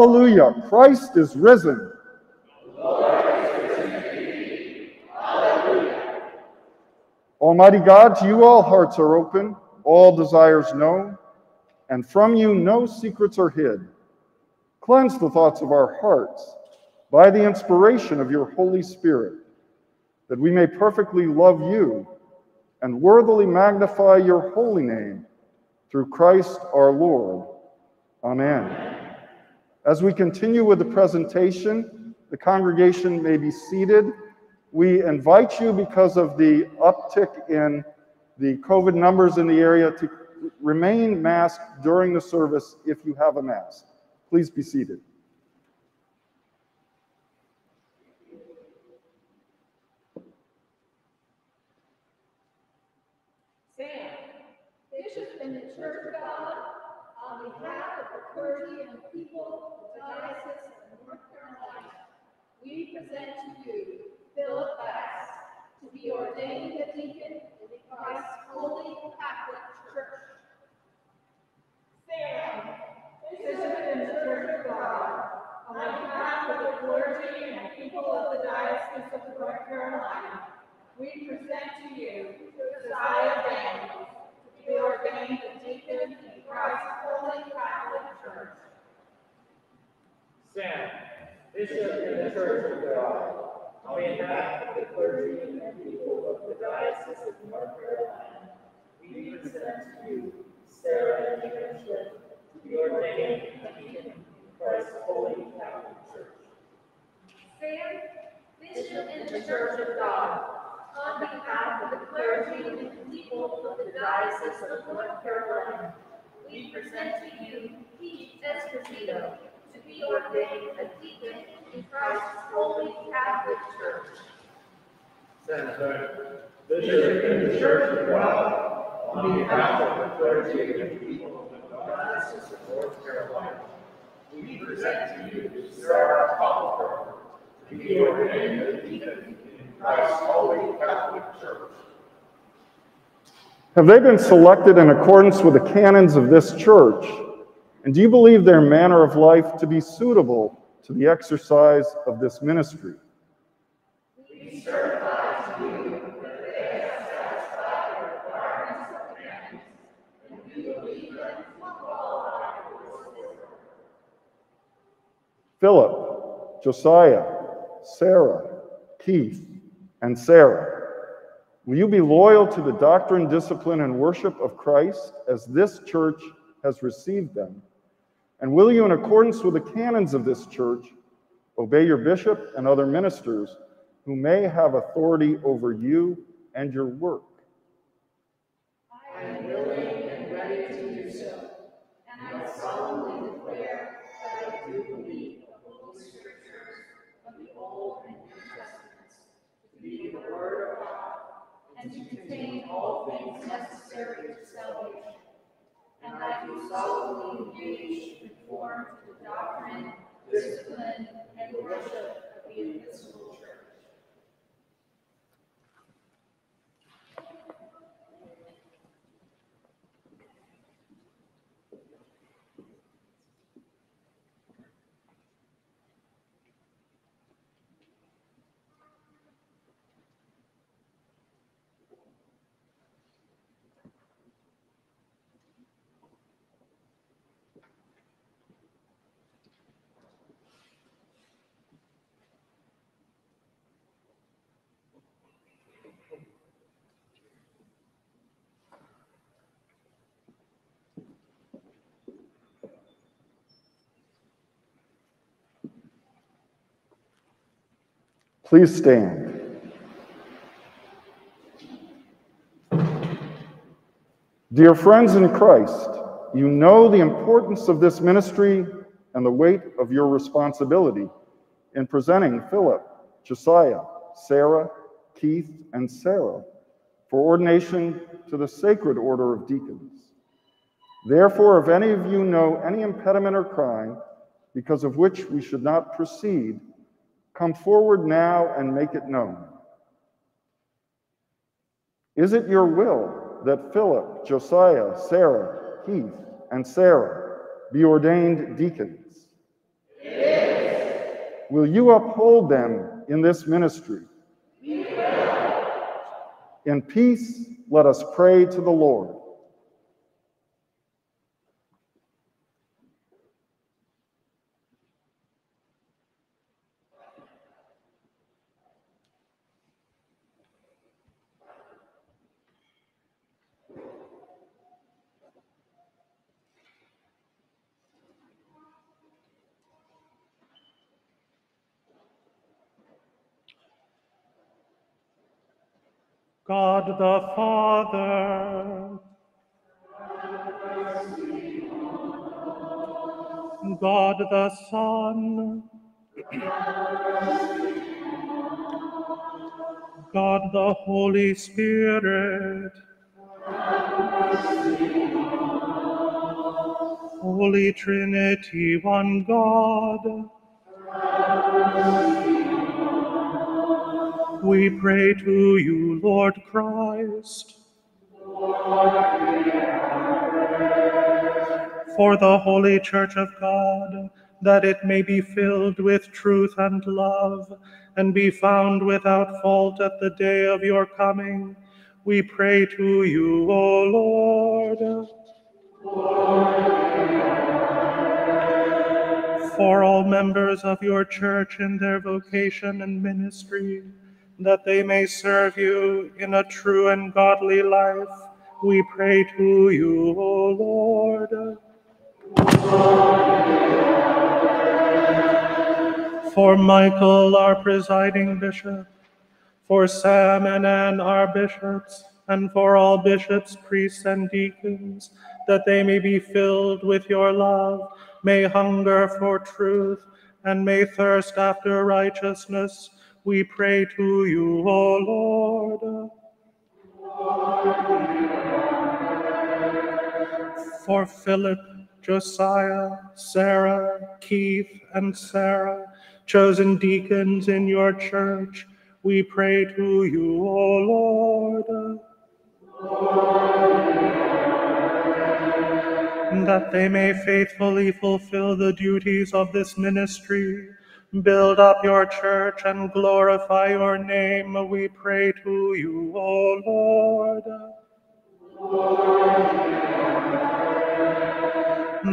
Hallelujah. Christ is risen. Almighty God, to you all hearts are open, all desires known, and from you no secrets are hid. Cleanse the thoughts of our hearts by the inspiration of your Holy Spirit, that we may perfectly love you and worthily magnify your holy name through Christ our Lord. Amen. As we continue with the presentation, the congregation may be seated. We invite you, because of the uptick in the COVID numbers in the area, to remain masked during the service if you have a mask. Please be seated. Sam, Bishop in the Church God, on behalf of the clergy and people of the Diocese of North Carolina, we present to you Phillip Bass to be ordained a deacon in Christ's Holy Catholic Church. Sam, Bishop the Church of God, on behalf of the clergy and people of the Diocese of North Carolina, we present to you Josiah Daniels to be ordained a deacon in Christ's Holy Catholic Church. Sam, Bishop in the Church of God, oh, on behalf of the clergy and people of the Diocese of North Carolina, we present to you Sarah Bishop to be ordained deacon Christ's Holy Catholic Church. Sam, Bishop in the Church of God, on behalf of the clergy and people of the Diocese of North Carolina, we present to you Pete Esposito to be ordained a deacon in Christ's Holy Catholic Church. Senator, Bishop in the Church of God, on behalf of the clergy and people of the Diocese of North Carolina, we present to you to be ordained a deacon in Christ's Holy Catholic Church. Have they been selected in accordance with the canons of this church? And do you believe their manner of life to be suitable to the exercise of this ministry? Phillip, Josiah, Sarah, Keith, and Sarah. Will you be loyal to the doctrine, discipline, and worship of Christ as this church has received them? And will you, in accordance with the canons of this church, obey your bishop and other ministers who may have authority over you and your work? I am willing and ready to do so, and I solemnly declare that I do believe the Holy Scriptures of the Old and New Testaments to be the Word of God, and to contain all things necessary to salvation. And I do solemnly engage and conform to the doctrine, discipline, and worship of the Episcopal Church. Please stand. Dear friends in Christ, you know the importance of this ministry and the weight of your responsibility in presenting Phillip, Josiah, Sarah, Keith, and Sarah for ordination to the sacred order of deacons. Therefore, if any of you know any impediment or crime because of which we should not proceed, come forward now and make it known. Is it your will that Phillip, Josiah, Sarah, Keith, and Sarah be ordained deacons? Will you uphold them in this ministry? In peace, let us pray to the Lord. God the Father, God the Son, God the Holy Spirit, Holy Trinity, one God. We pray to you, Lord Christ. For the holy church of God, that it may be filled with truth and love, and be found without fault at the day of your coming, we pray to you, O Lord. For all members of your church in their vocation and ministry, that they may serve you in a true and godly life, we pray to you, O Lord. For Michael, our presiding bishop, for Sam and Ann, our bishops, and for all bishops, priests, and deacons, that they may be filled with your love, may hunger for truth, and may thirst after righteousness we pray to you, O Lord. For Phillip, Josiah, Sarah, Keith, and Sarah, chosen deacons in your church, we pray to you, O Lord. That they may faithfully fulfill the duties of this ministry Build up your church and glorify your name, we pray to you, O Lord.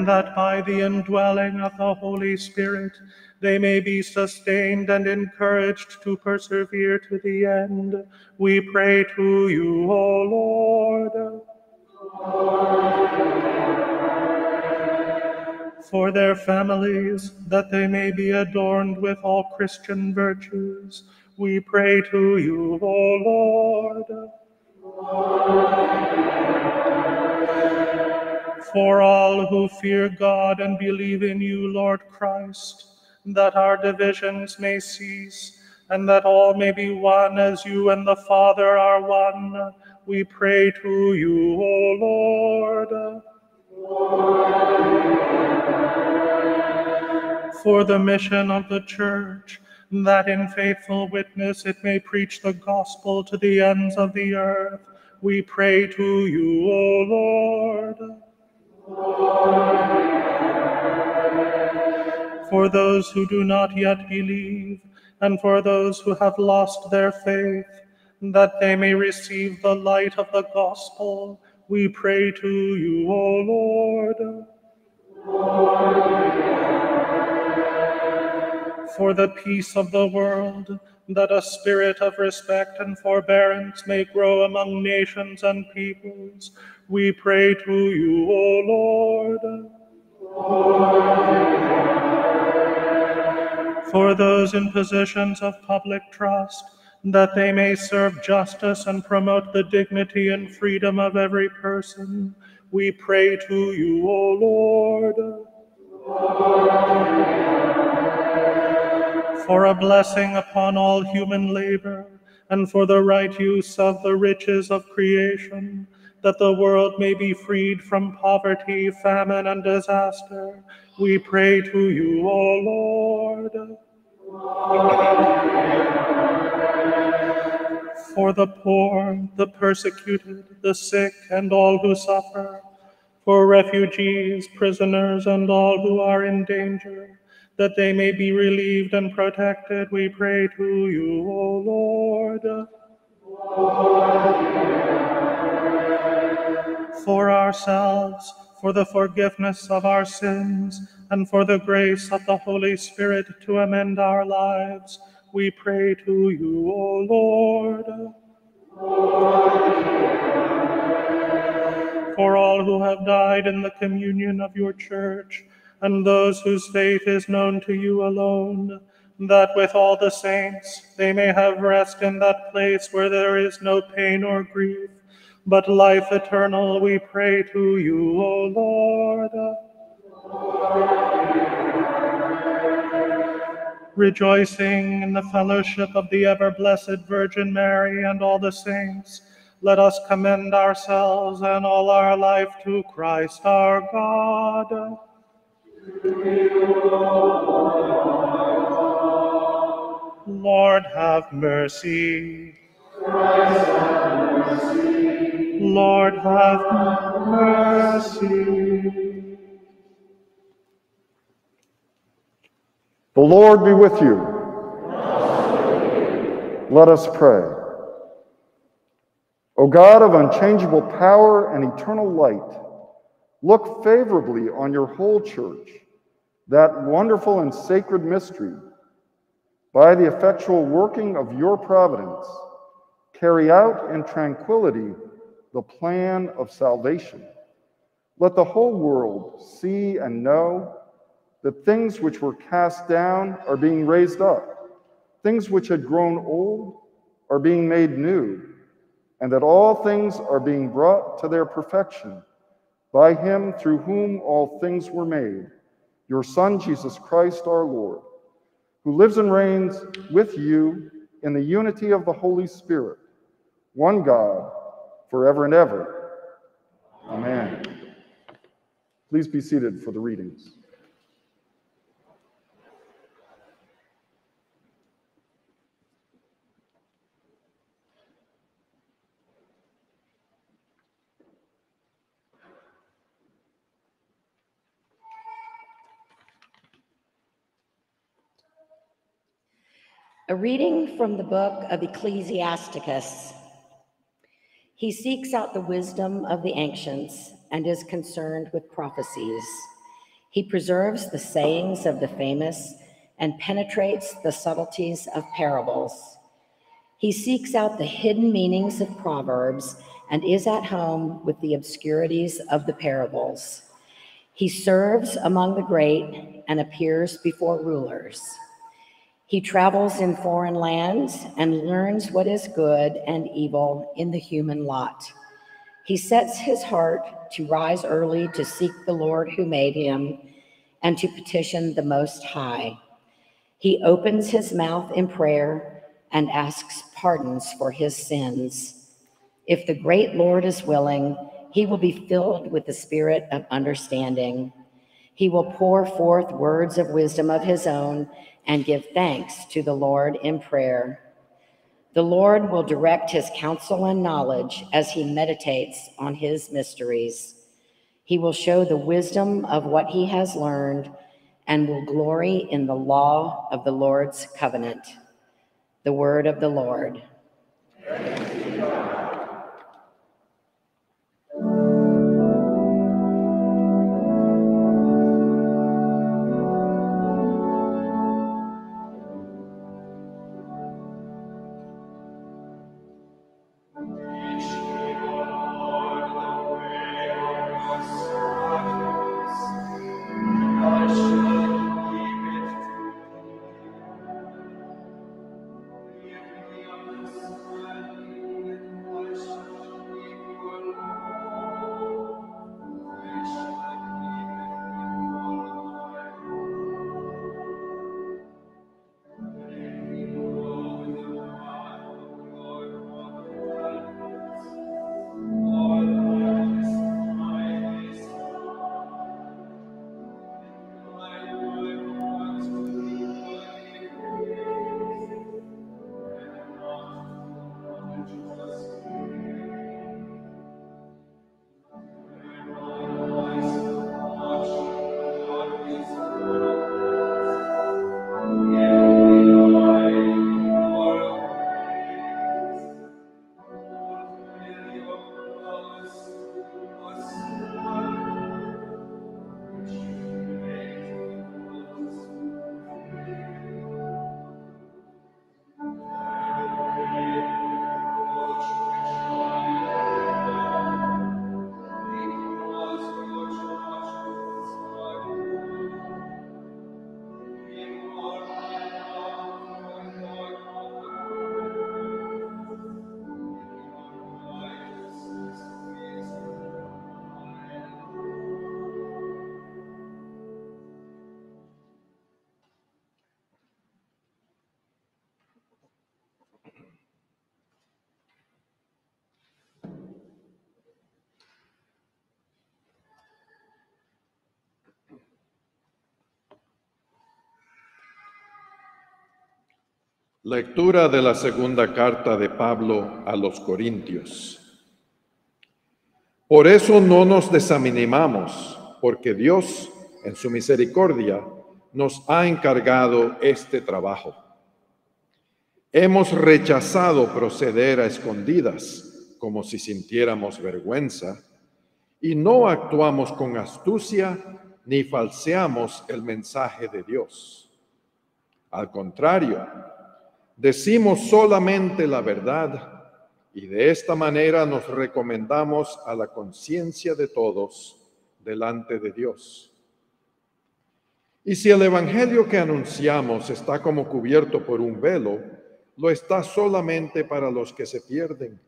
That by the indwelling of the Holy Spirit they may be sustained and encouraged to persevere to the end, we pray to you, O Lord. For their families, that they may be adorned with all Christian virtues. We pray to you, O Lord. For all who fear God and believe in you, Lord Christ, that our divisions may cease, and that all may be one as you and the Father are one, we pray to you, O Lord for the mission of the church, that in faithful witness it may preach the gospel to the ends of the earth. We pray to you, O Lord. For those who do not yet believe, and for those who have lost their faith, that they may receive the light of the gospel, we pray to you, O Lord for the peace of the world, that a spirit of respect and forbearance may grow among nations and peoples. We pray to you, O Lord. For those in positions of public trust, that they may serve justice and promote the dignity and freedom of every person, we pray to you, O Lord for a blessing upon all human labor, and for the right use of the riches of creation, that the world may be freed from poverty, famine, and disaster. We pray to you, O Lord. For the poor, the persecuted, the sick, and all who suffer, for refugees, prisoners, and all who are in danger that they may be relieved and protected, we pray to you, O Lord. For ourselves, for the forgiveness of our sins, and for the grace of the Holy Spirit to amend our lives, we pray to you, O Lord. For all who have died in the communion of your church, and those whose faith is known to you alone, that with all the saints they may have rest in that place where there is no pain or grief, but life eternal, we pray to you, O Lord. Rejoicing in the fellowship of the ever blessed Virgin Mary and all the saints, let us commend ourselves and all our life to Christ our God. Lord, have mercy. Lord, have mercy. The Lord be with you. Let us pray. O God of unchangeable power and eternal light, look favorably on your whole church, that wonderful and sacred mystery, by the effectual working of your providence, carry out in tranquility the plan of salvation. Let the whole world see and know that things which were cast down are being raised up, things which had grown old are being made new, and that all things are being brought to their perfection by him through whom all things were made, your Son, Jesus Christ our Lord, who lives and reigns with you in the unity of the Holy Spirit, one God, forever and ever. Amen. Please be seated for the readings. A reading from the book of Ecclesiasticus. He seeks out the wisdom of the ancients and is concerned with prophecies. He preserves the sayings of the famous and penetrates the subtleties of parables. He seeks out the hidden meanings of proverbs and is at home with the obscurities of the parables. He serves among the great and appears before rulers. He travels in foreign lands and learns what is good and evil in the human lot. He sets his heart to rise early to seek the Lord who made him and to petition the Most High. He opens his mouth in prayer and asks pardons for his sins. If the great Lord is willing, he will be filled with the spirit of understanding. He will pour forth words of wisdom of his own and give thanks to the Lord in prayer. The Lord will direct his counsel and knowledge as he meditates on his mysteries. He will show the wisdom of what he has learned and will glory in the law of the Lord's covenant. The word of the Lord. Lectura de la segunda carta de Pablo a los Corintios. Por eso no nos desanimamos, porque Dios, en su misericordia, nos ha encargado este trabajo. Hemos rechazado proceder a escondidas, como si sintiéramos vergüenza, y no actuamos con astucia ni falseamos el mensaje de Dios. Al contrario, decimos solamente la verdad y de esta manera nos recomendamos a la conciencia de todos delante de Dios. Y si el Evangelio que anunciamos está como cubierto por un velo, lo está solamente para los que se pierden.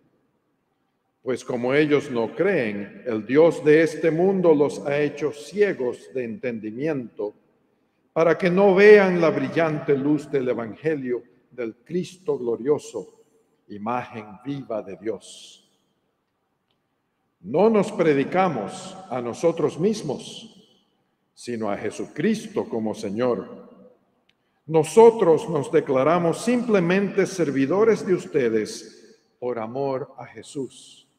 Pues como ellos no creen, el Dios de este mundo los ha hecho ciegos de entendimiento para que no vean la brillante luz del Evangelio del Cristo glorioso, imagen viva de Dios. No nos predicamos a nosotros mismos, sino a Jesucristo como Señor. Nosotros nos declaramos simplemente servidores de ustedes por amor a Jesús.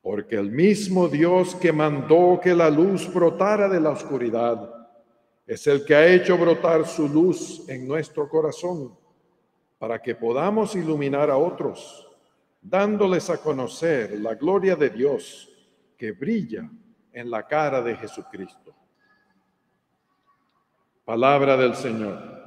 Porque el mismo Dios que mandó que la luz brotara de la oscuridad, es el que ha hecho brotar su luz en nuestro corazón para que podamos iluminar a otros, dándoles a conocer la gloria de Dios que brilla en la cara de Jesucristo. Palabra del Señor.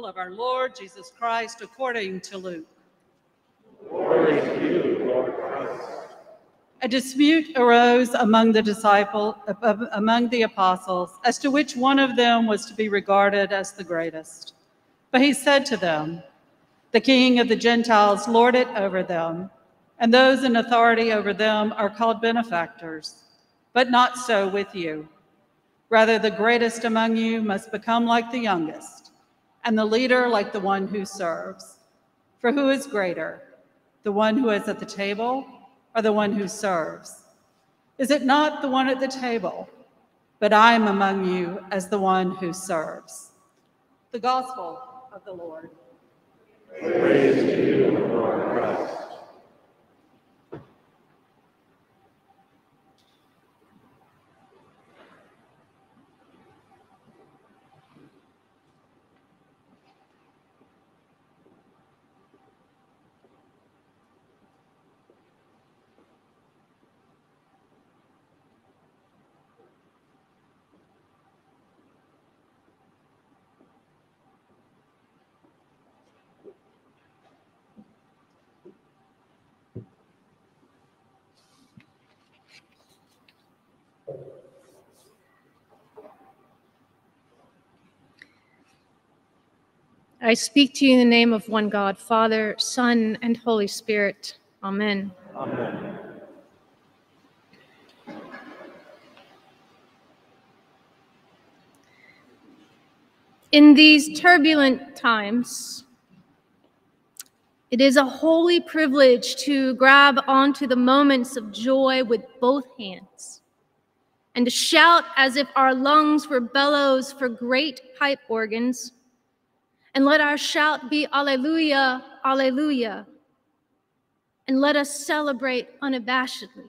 Gospel of our Lord Jesus Christ according to Luke. A dispute arose among the disciples, among the apostles, as to which one of them was to be regarded as the greatest. But he said to them, The king of the Gentiles lord it over them, and those in authority over them are called benefactors. But not so with you. Rather, the greatest among you must become like the youngest, and the leader like the one who serves. For who is greater, the one who is at the table or the one who serves? Is it not the one at the table? But I am among you as the one who serves. The gospel of the Lord. I speak to you in the name of one God, Father, Son, and Holy Spirit. Amen. Amen. In these turbulent times, it is a holy privilege to grab onto the moments of joy with both hands and to shout as if our lungs were bellows for great pipe organs. And let our shout be Alleluia, Alleluia. And let us celebrate unabashedly.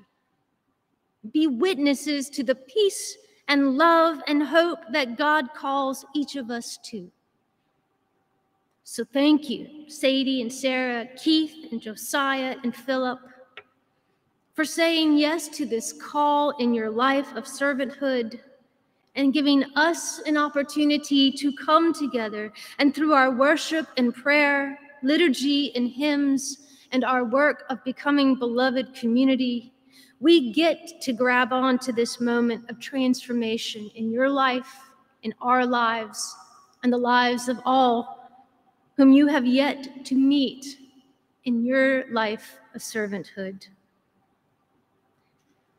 Be witnesses to the peace and love and hope that God calls each of us to. So thank you, Sadie and Sarah, Keith and Josiah and Phillip, for saying yes to this call in your life of servanthood and giving us an opportunity to come together and through our worship and prayer, liturgy and hymns, and our work of becoming beloved community, we get to grab on to this moment of transformation in your life, in our lives, and the lives of all whom you have yet to meet in your life of servanthood.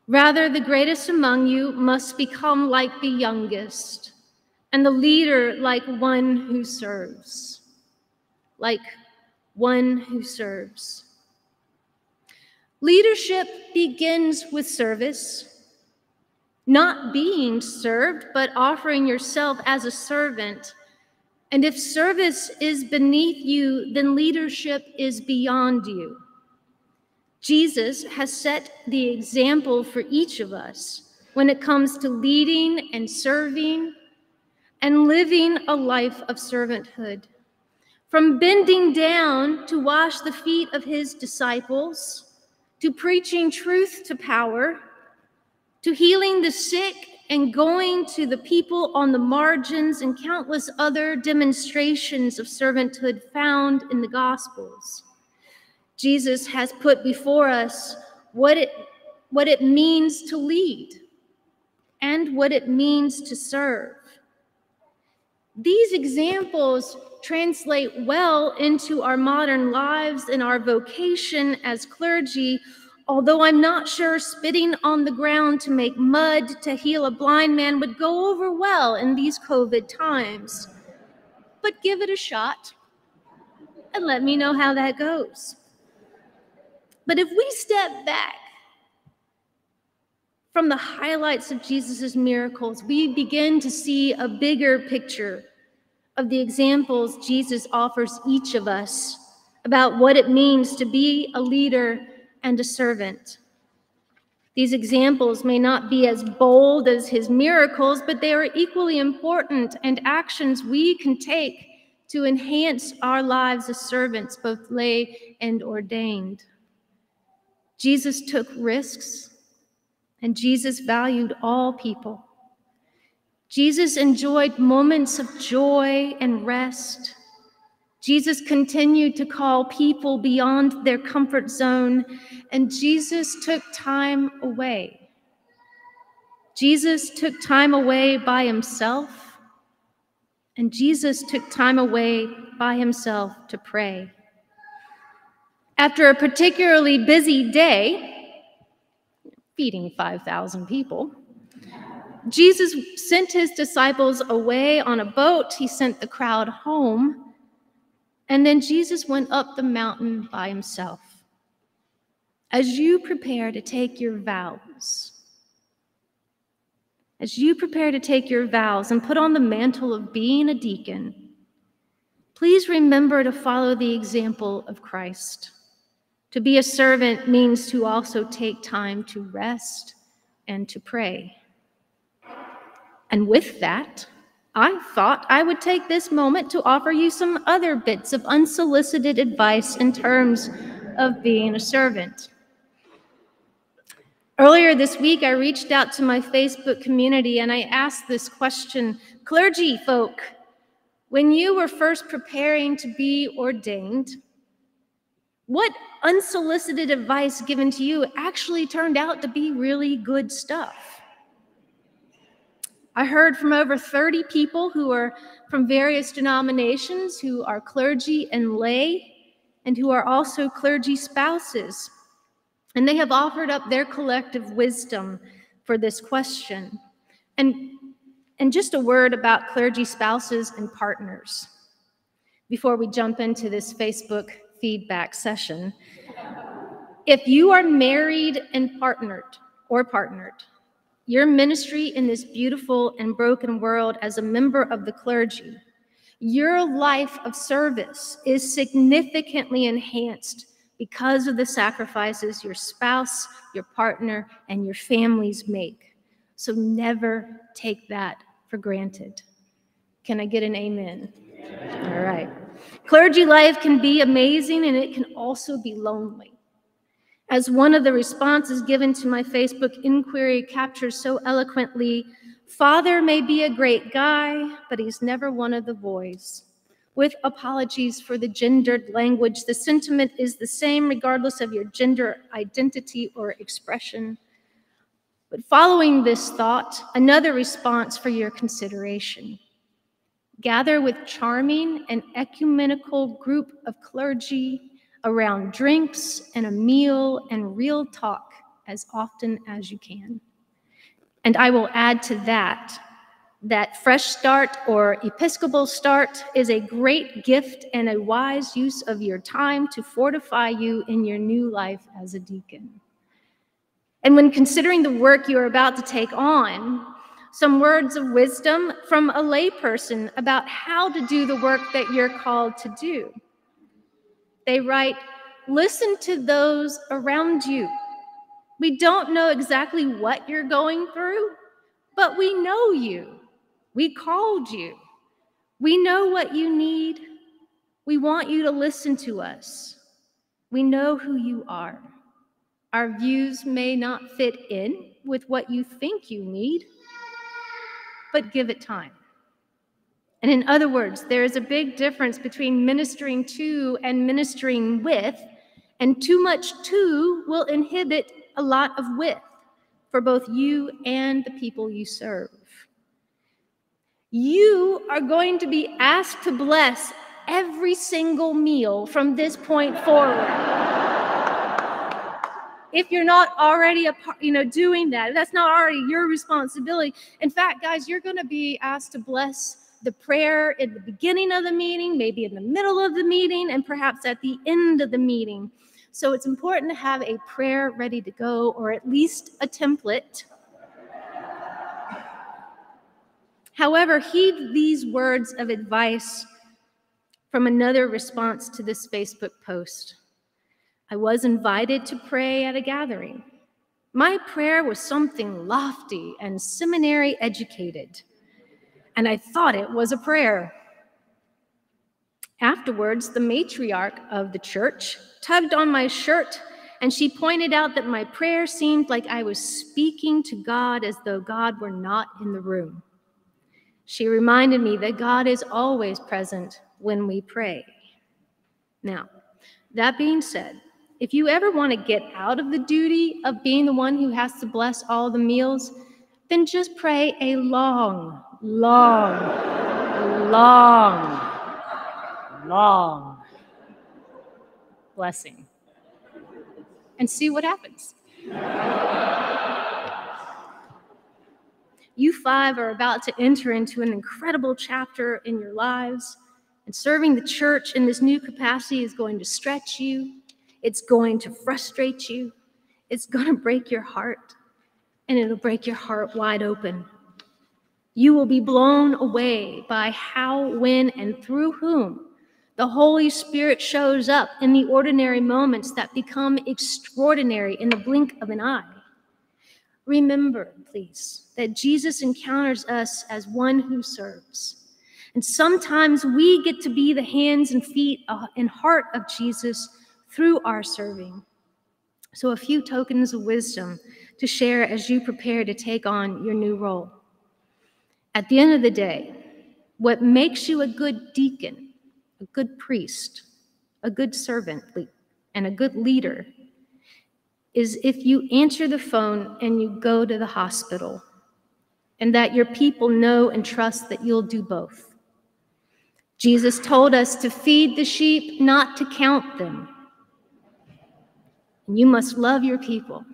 Rather, the greatest among you must become like the youngest, and the leader like one who serves. Like one who serves. Leadership begins with service, not being served, but offering yourself as a servant. And if service is beneath you, then leadership is beyond you. Jesus has set the example for each of us when it comes to leading and serving and living a life of servanthood. From bending down to wash the feet of his disciples, to preaching truth to power, to healing the sick and going to the people on the margins and countless other demonstrations of servanthood found in the Gospels. Jesus has put before us what it, what it means to lead and what it means to serve. These examples translate well into our modern lives and our vocation as clergy, although I'm not sure spitting on the ground to make mud to heal a blind man would go over well in these COVID times. But give it a shot and let me know how that goes. But if we step back from the highlights of Jesus' miracles, we begin to see a bigger picture of the examples Jesus offers each of us about what it means to be a leader and a servant. These examples may not be as bold as his miracles, but they are equally important and actions we can take to enhance our lives as servants, both lay and ordained. Jesus took risks, and Jesus valued all people. Jesus enjoyed moments of joy and rest. Jesus continued to call people beyond their comfort zone, and Jesus took time away. Jesus took time away by himself, and Jesus took time away by himself to pray. After a particularly busy day, feeding 5,000 people, Jesus sent his disciples away on a boat. He sent the crowd home. And then Jesus went up the mountain by himself. As you prepare to take your vows, as you prepare to take your vows and put on the mantle of being a deacon, please remember to follow the example of Christ. To be a servant means to also take time to rest and to pray. And with that, I thought I would take this moment to offer you some other bits of unsolicited advice in terms of being a servant. Earlier this week, I reached out to my Facebook community and I asked this question Clergy folk, when you were first preparing to be ordained, what unsolicited advice given to you actually turned out to be really good stuff? I heard from over 30 people who are from various denominations who are clergy and lay and who are also clergy spouses. And they have offered up their collective wisdom for this question. And, and just a word about clergy spouses and partners before we jump into this Facebook feedback session. If you are married and partnered or partnered, your ministry in this beautiful and broken world as a member of the clergy, your life of service is significantly enhanced because of the sacrifices your spouse, your partner, and your families make. So never take that for granted. Can I get an amen? All right. Clergy life can be amazing and it can also be lonely. As one of the responses given to my Facebook inquiry captures so eloquently, Father may be a great guy, but he's never one of the boys. With apologies for the gendered language, the sentiment is the same regardless of your gender identity or expression. But following this thought, another response for your consideration. Gather with charming and ecumenical group of clergy around drinks and a meal and real talk as often as you can. And I will add to that that fresh start or episcopal start is a great gift and a wise use of your time to fortify you in your new life as a deacon. And when considering the work you are about to take on, some words of wisdom from a layperson about how to do the work that you're called to do. They write, Listen to those around you. We don't know exactly what you're going through, but we know you. We called you. We know what you need. We want you to listen to us. We know who you are. Our views may not fit in with what you think you need, but give it time. And in other words, there is a big difference between ministering to and ministering with, and too much to will inhibit a lot of with for both you and the people you serve. You are going to be asked to bless every single meal from this point forward. If you're not already a part, you know, doing that, that's not already your responsibility. In fact, guys, you're going to be asked to bless the prayer in the beginning of the meeting, maybe in the middle of the meeting, and perhaps at the end of the meeting. So it's important to have a prayer ready to go, or at least a template. However, heed these words of advice from another response to this Facebook post. I was invited to pray at a gathering. My prayer was something lofty and seminary educated and I thought it was a prayer. Afterwards, the matriarch of the church tugged on my shirt and she pointed out that my prayer seemed like I was speaking to God as though God were not in the room. She reminded me that God is always present when we pray. Now, that being said, if you ever want to get out of the duty of being the one who has to bless all the meals, then just pray a long, long, long, long blessing and see what happens. You five are about to enter into an incredible chapter in your lives, and serving the church in this new capacity is going to stretch you, it's going to frustrate you, it's going to break your heart, and it'll break your heart wide open. You will be blown away by how, when, and through whom the Holy Spirit shows up in the ordinary moments that become extraordinary in the blink of an eye. Remember, please, that Jesus encounters us as one who serves. And sometimes we get to be the hands and feet uh, and heart of Jesus through our serving. So, a few tokens of wisdom to share as you prepare to take on your new role. At the end of the day, what makes you a good deacon, a good priest, a good servant, and a good leader is if you answer the phone and you go to the hospital and that your people know and trust that you'll do both. Jesus told us to feed the sheep, not to count them. And you must love your people.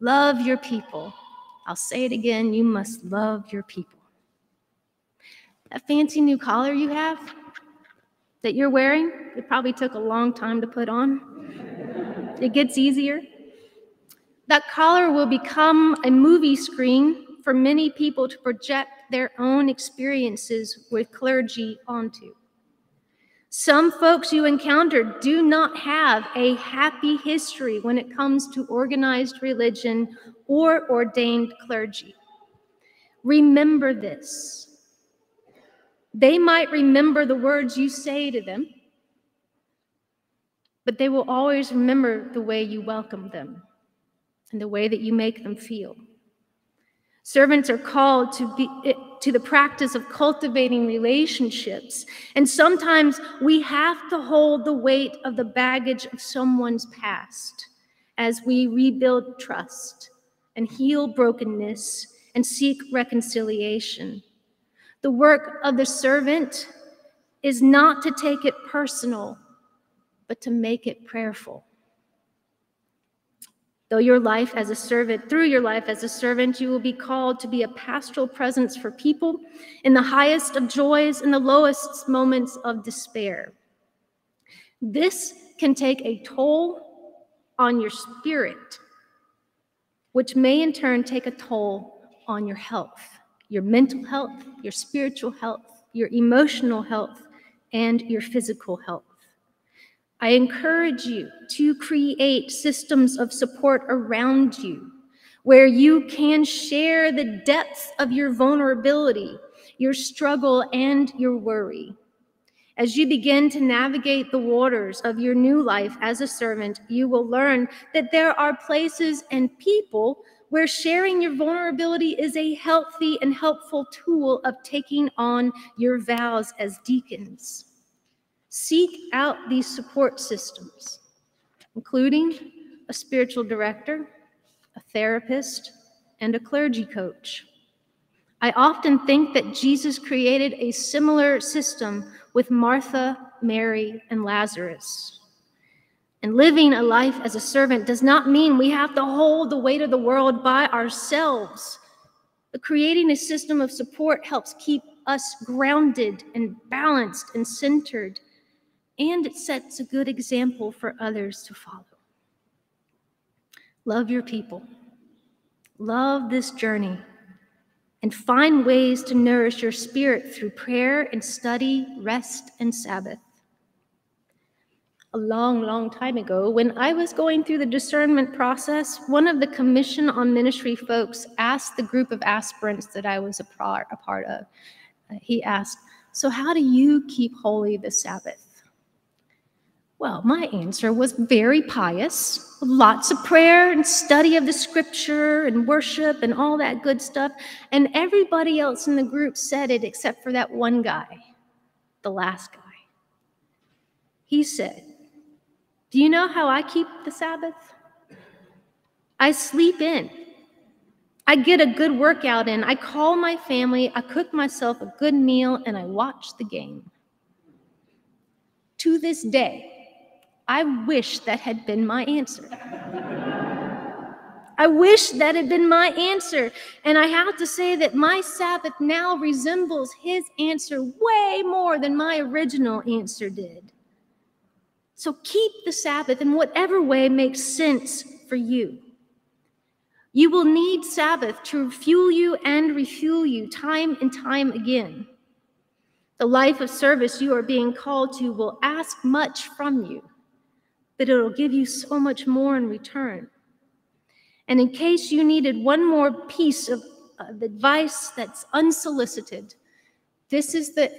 Love your people. I'll say it again you must love your people. That fancy new collar you have that you're wearing, it probably took a long time to put on. It gets easier. That collar will become a movie screen for many people to project their own experiences with clergy onto. Some folks you encounter do not have a happy history when it comes to organized religion or ordained clergy. Remember this. They might remember the words you say to them, but they will always remember the way you welcome them and the way that you make them feel. Servants are called to be eh, to the practice of cultivating relationships. And sometimes we have to hold the weight of the baggage of someone's past as we rebuild trust and heal brokenness and seek reconciliation. The work of the servant is not to take it personal, but to make it prayerful. Though your life as a servant, through your life as a servant, you will be called to be a pastoral presence for people in the highest of joys and the lowest moments of despair. This can take a toll on your spirit, which may in turn take a toll on your health, your mental health, your spiritual health, your emotional health, and your physical health. I encourage you to create systems of support around you where you can share the depths of your vulnerability, your struggle, and your worry. As you begin to navigate the waters of your new life as a servant, you will learn that there are places and people where sharing your vulnerability is a healthy and helpful tool of taking on your vows as deacons. Seek out these support systems, including a spiritual director, a therapist, and a clergy coach. I often think that Jesus created a similar system with Martha, Mary, and Lazarus. And living a life as a servant does not mean we have to hold the weight of the world by ourselves. But creating a system of support helps keep us grounded and balanced and centered and it sets a good example for others to follow. Love your people, love this journey, and find ways to nourish your spirit through prayer and study, rest, and Sabbath. A long, long time ago, when I was going through the discernment process, one of the Commission on Ministry folks asked the group of aspirants that I was a part of, uh, he asked, So, how do you keep holy the Sabbath? Well, my answer was very pious, lots of prayer and study of the scripture and worship and all that good stuff. And everybody else in the group said it except for that one guy, the last guy. He said, Do you know how I keep the Sabbath? I sleep in. I get a good workout in. I call my family. I cook myself a good meal and I watch the game. To this day, I wish that had been my answer. I wish that had been my answer. And I have to say that my Sabbath now resembles his answer way more than my original answer did. So keep the Sabbath in whatever way makes sense for you. You will need Sabbath to fuel you and refuel you time and time again. The life of service you are being called to will ask much from you but it'll give you so much more in return. And in case you needed one more piece of, of advice that's unsolicited, this is the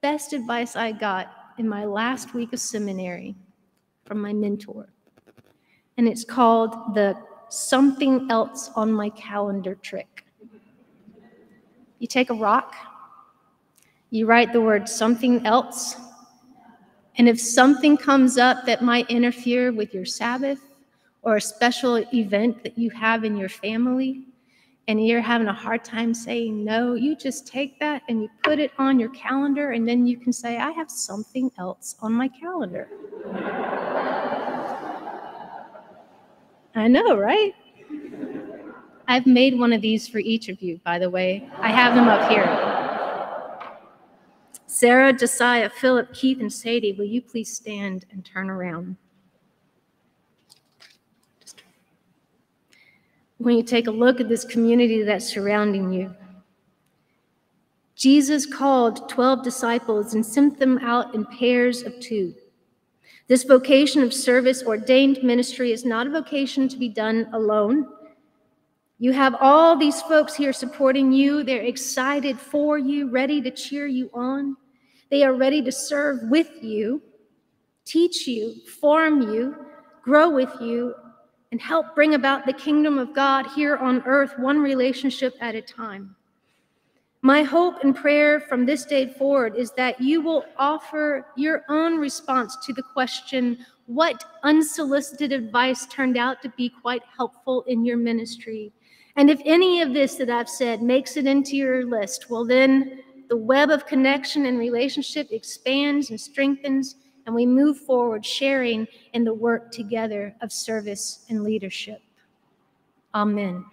best advice I got in my last week of seminary from my mentor. And it's called the something else on my calendar trick. You take a rock, you write the word something else and if something comes up that might interfere with your Sabbath or a special event that you have in your family, and you're having a hard time saying no, you just take that and you put it on your calendar, and then you can say, I have something else on my calendar. I know, right? I've made one of these for each of you, by the way. I have them up here. Sarah, Josiah, Phillip, Keith, and Sadie, will you please stand and turn around? when you take a look at this community that's surrounding you. Jesus called 12 disciples and sent them out in pairs of two. This vocation of service, ordained ministry, is not a vocation to be done alone. You have all these folks here supporting you. They're excited for you, ready to cheer you on. They are ready to serve with you, teach you, form you, grow with you, and help bring about the kingdom of God here on earth, one relationship at a time. My hope and prayer from this day forward is that you will offer your own response to the question what unsolicited advice turned out to be quite helpful in your ministry? And if any of this that I've said makes it into your list, well, then the web of connection and relationship expands and strengthens and we move forward sharing in the work together of service and leadership. Amen.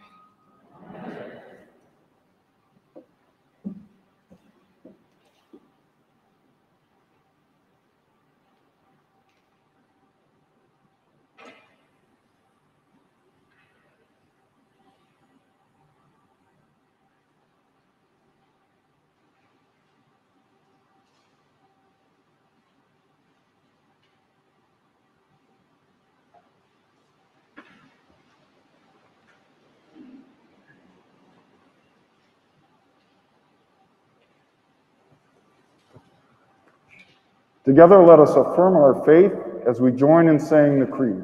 Together, let us affirm our faith as we join in saying the Creed.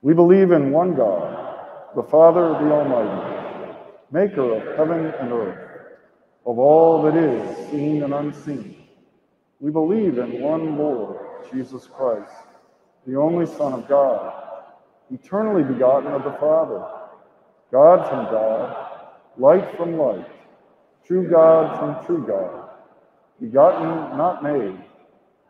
We believe in one God, the Father, the Almighty, maker of heaven and earth, of all that is seen and unseen. We believe in one Lord, Jesus Christ, the only Son of God, eternally begotten of the Father, God from God, light from light, true God from true God, begotten, not made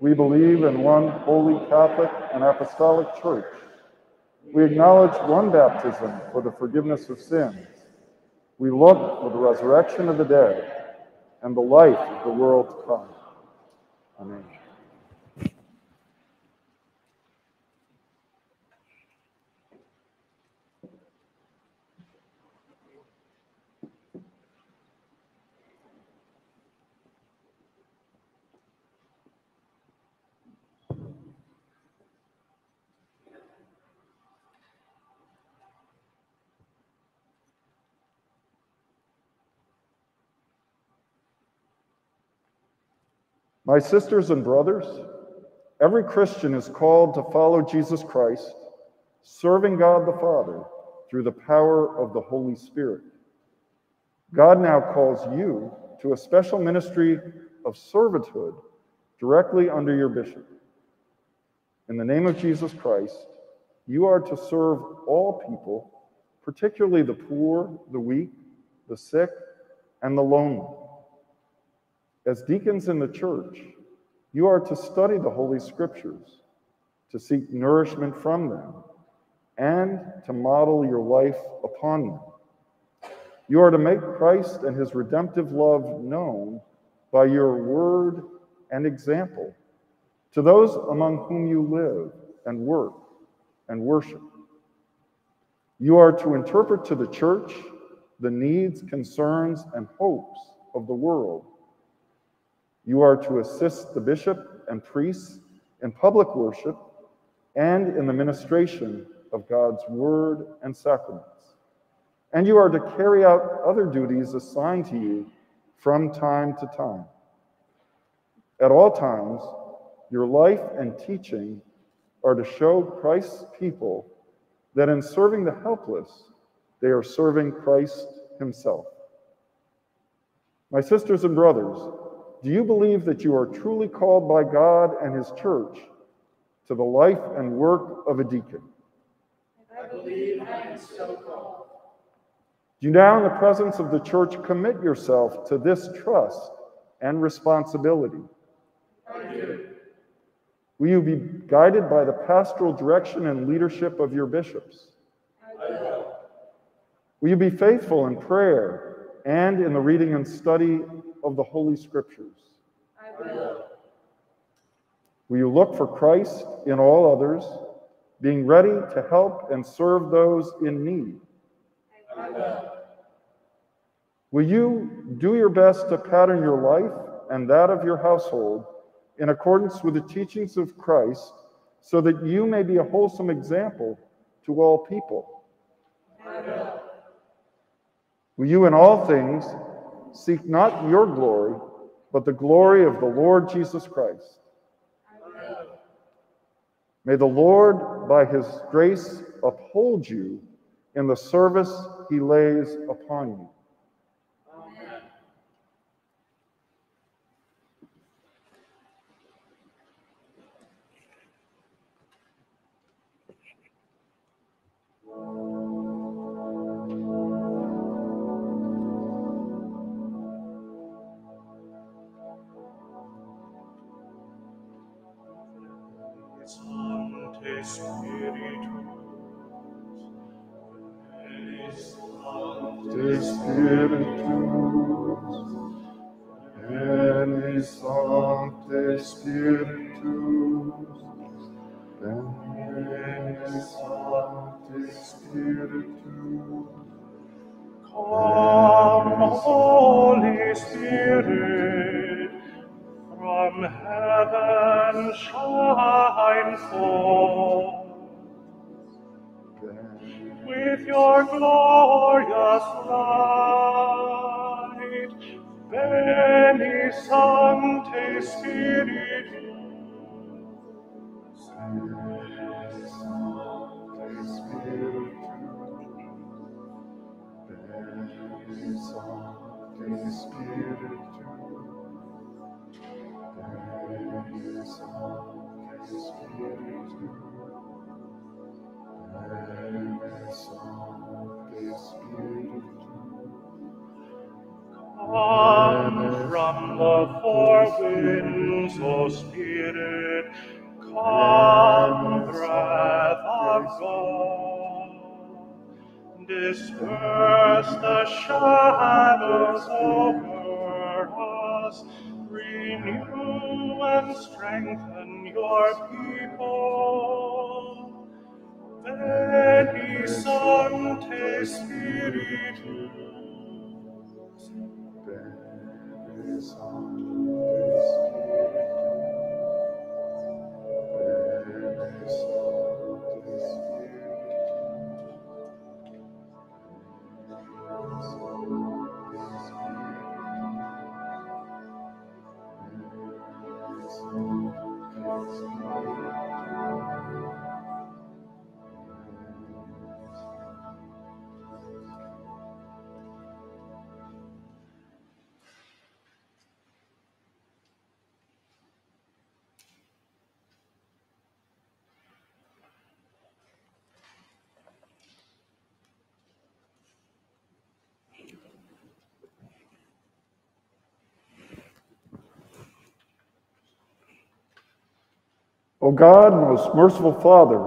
We believe in one holy Catholic and Apostolic Church. We acknowledge one baptism for the forgiveness of sins. We look for the resurrection of the dead and the life of the world to come. Amen. My sisters and brothers, every Christian is called to follow Jesus Christ, serving God the Father through the power of the Holy Spirit. God now calls you to a special ministry of servanthood directly under your bishop. In the name of Jesus Christ, you are to serve all people, particularly the poor, the weak, the sick, and the lonely. As deacons in the church, you are to study the Holy Scriptures, to seek nourishment from them, and to model your life upon them. You are to make Christ and his redemptive love known by your word and example to those among whom you live and work and worship. You are to interpret to the church the needs, concerns, and hopes of the world. You are to assist the bishop and priests in public worship and in the ministration of God's word and sacraments. And you are to carry out other duties assigned to you from time to time. At all times, your life and teaching are to show Christ's people that in serving the helpless, they are serving Christ Himself. My sisters and brothers, do you believe that you are truly called by God and His church to the life and work of a deacon? I believe I am so called. Do you now, in the presence of the church, commit yourself to this trust and responsibility? I do. Will you be guided by the pastoral direction and leadership of your bishops? I will. Will you be faithful in prayer and in the reading and study of the Holy Scriptures? I will. Will you look for Christ in all others, being ready to help and serve those in need? I will. Will you do your best to pattern your life and that of your household in accordance with the teachings of Christ so that you may be a wholesome example to all people? I will. Will you in all things seek not your glory, but the glory of the Lord Jesus Christ? May the Lord, by his grace, uphold you in the service he lays upon you. Spiritus, Veni Sancte Spiritus, Come, Holy Spirit, from heaven shine forth. With your glorious light, Veni Sancte Spiritus, Come from the four winds, O Spirit, come, breath of God. Disperse the shadows over us, renew and strengthen your people. Veni Sancte Spiritus. this heart. O God, most merciful Father,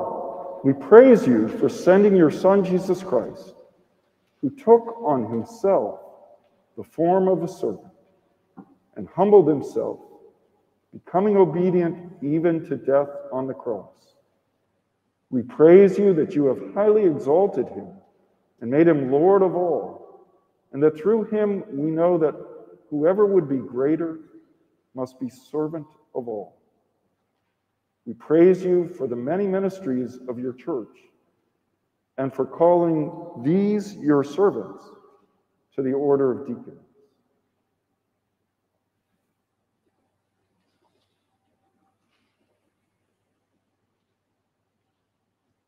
we praise you for sending your Son, Jesus Christ, who took on himself the form of a servant and humbled himself, becoming obedient even to death on the cross. We praise you that you have highly exalted him and made him Lord of all, and that through him we know that whoever would be greater must be servant of all. We praise you for the many ministries of your church and for calling these your servants to the order of deacons.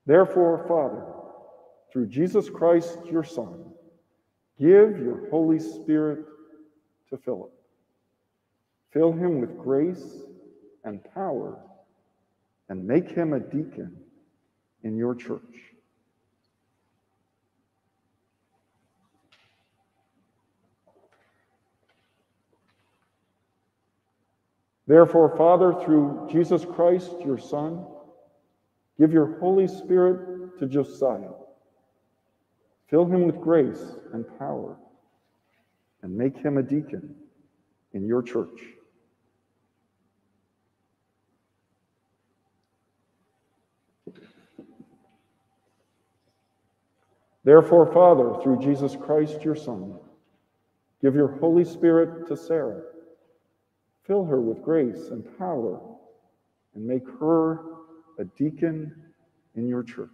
Therefore, Father, through Jesus Christ, your Son, give your Holy Spirit to Phillip. Fill him with grace and power, and make him a deacon in your church. Therefore, Father, through Jesus Christ, your Son, give your Holy Spirit to Josiah. Fill him with grace and power, and make him a deacon in your church. Therefore, Father, through Jesus Christ, your Son, give your Holy Spirit to Sarah. Fill her with grace and power, and make her a deacon in your church.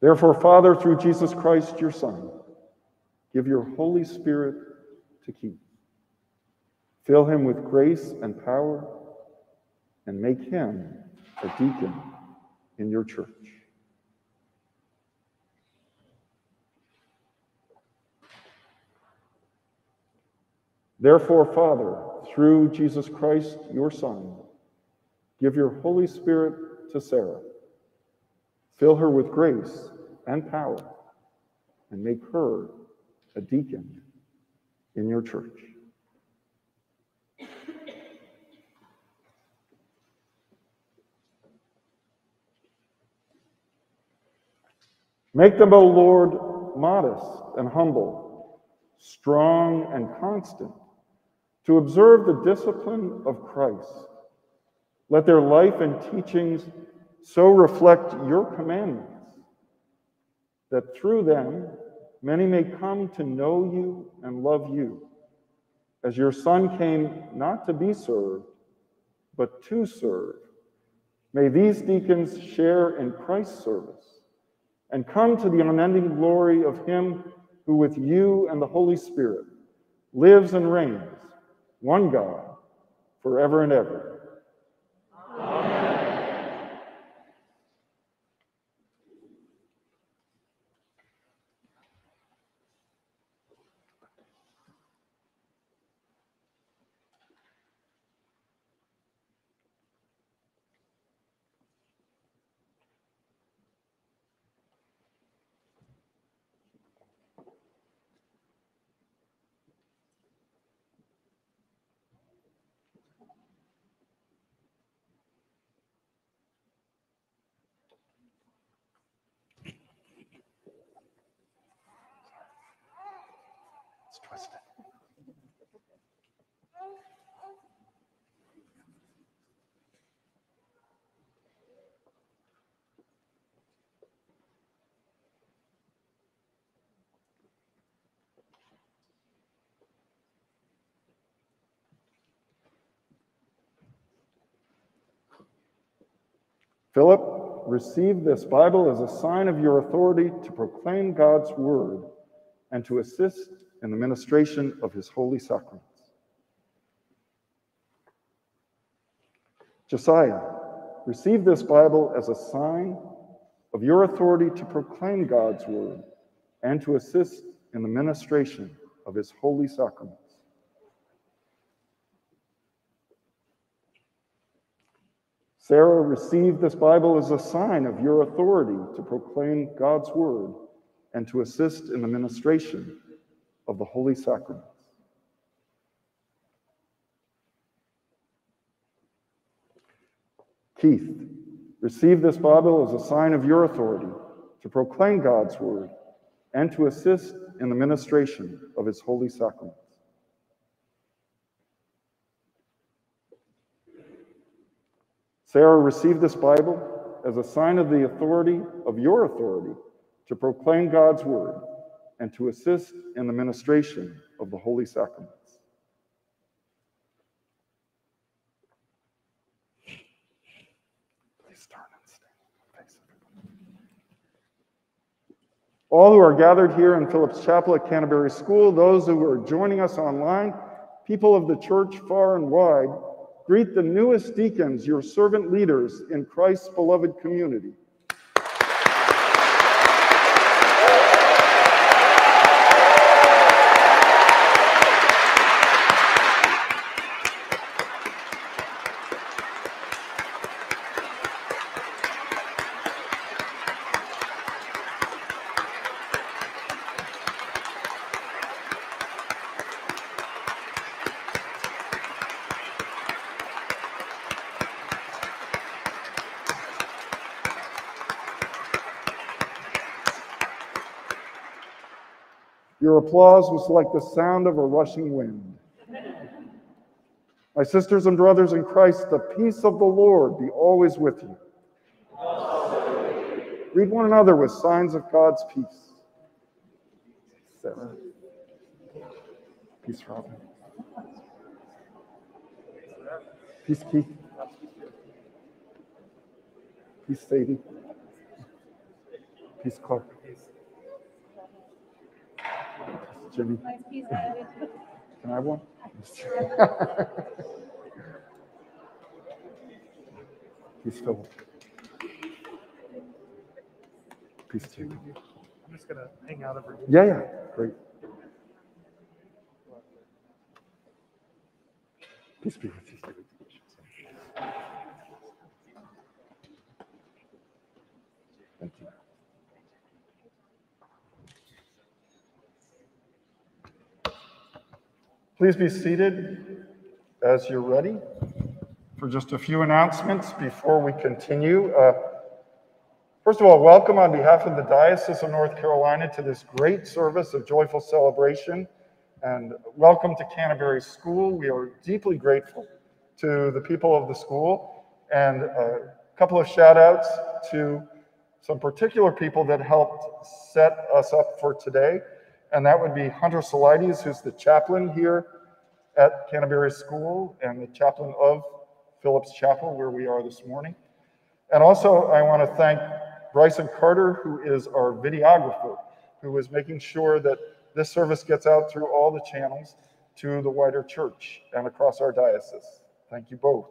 Therefore, Father, through Jesus Christ, your Son, give your Holy Spirit to Keith. Fill him with grace and power, and make him a deacon in your church. Therefore, Father, through Jesus Christ, your Son, give your Holy Spirit to Sarah. Fill her with grace and power, and make her a deacon in your church. Make them, O Lord, modest and humble, strong and constant, to observe the discipline of Christ. Let their life and teachings so reflect your commandments that through them many may come to know you and love you, as your Son came not to be served, but to serve. May these deacons share in Christ's service and come to the unending glory of Him who, with you and the Holy Spirit, lives and reigns, one God, forever and ever. Phillip, receive this Bible as a sign of your authority to proclaim God's word and to assist in the ministration of his holy sacraments. Josiah, receive this Bible as a sign of your authority to proclaim God's word and to assist in the ministration of his holy sacraments. Sarah, receive this Bible as a sign of your authority to proclaim God's word and to assist in the ministration of the holy sacraments. Keith, receive this Bible as a sign of your authority to proclaim God's word and to assist in the ministration of his holy sacraments. Sarah, receive this Bible as a sign of the authority of your authority to proclaim God's word and to assist in the ministration of the holy sacraments. Please turn and stand. All who are gathered here in Phillips Chapel at Canterbury School, those who are joining us online, people of the church far and wide, greet the newest deacons, your servant leaders in Christ's beloved community. Your applause was like the sound of a rushing wind. My sisters and brothers in Christ, the peace of the Lord be always with you. Greet one another with signs of God's peace. Sarah. Peace, Robin. Peace, Keith. Peace, Sadie. Peace, Clark. Jimmy. Can I have one? Peace, Phillip. Peace, Jacob. I'm just gonna hang out over here. Yeah, yeah, great. Peace be with you. Thank Please be seated as you're ready for just a few announcements before we continue. Uh, First of all, welcome on behalf of the Diocese of North Carolina to this great service of joyful celebration. And welcome to Canterbury School. We are deeply grateful to the people of the school. And a couple of shout outs to some particular people that helped set us up for today. And that would be Hunter Salides, who's the chaplain here at Canterbury School and the chaplain of Phillips Chapel, where we are this morning. And also, I want to thank Bryson Carter, who is our videographer, who is making sure that this service gets out through all the channels to the wider church and across our diocese. Thank you both.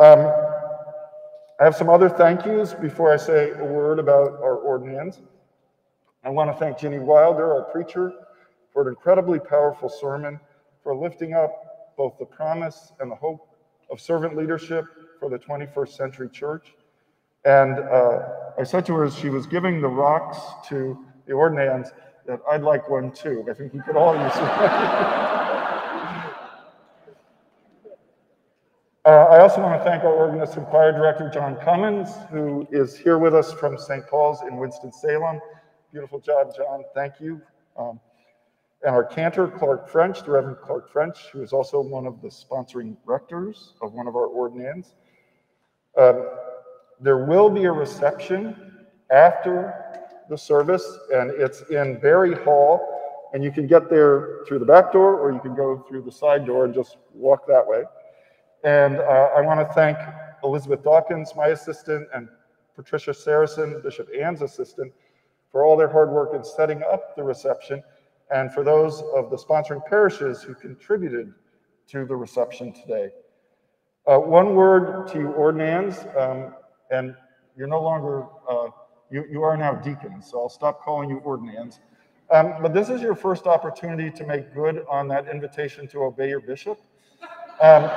Um, I have some other thank yous before I say a word about our ordinands. I want to thank Jenny Wilder, our preacher, for an incredibly powerful sermon, for lifting up both the promise and the hope of servant leadership for the 21st century church. And uh, I said to her as she was giving the rocks to the ordinands that I'd like one too. I think we could all use one. uh, I also want to thank our organist and choir director, John Cummins, who is here with us from St. Paul's in Winston-Salem. Beautiful job, John. Thank you. Um, and our cantor, Clark French, the Reverend Clark French, who is also one of the sponsoring rectors of one of our ordinands. Um, there will be a reception after the service, and it's in Berry Hall. And you can get there through the back door, or you can go through the side door and just walk that way. And uh, I want to thank Elizabeth Dawkins, my assistant, and Patricia Saracen, Bishop Anne's assistant, for all their hard work in setting up the reception, and for those of the sponsoring parishes who contributed to the reception today. Uh, one word to you, ordinands. Um, and you're no longer, uh, you, you are now deacons, so I'll stop calling you ordinands. Um, but this is your first opportunity to make good on that invitation to obey your bishop. Um,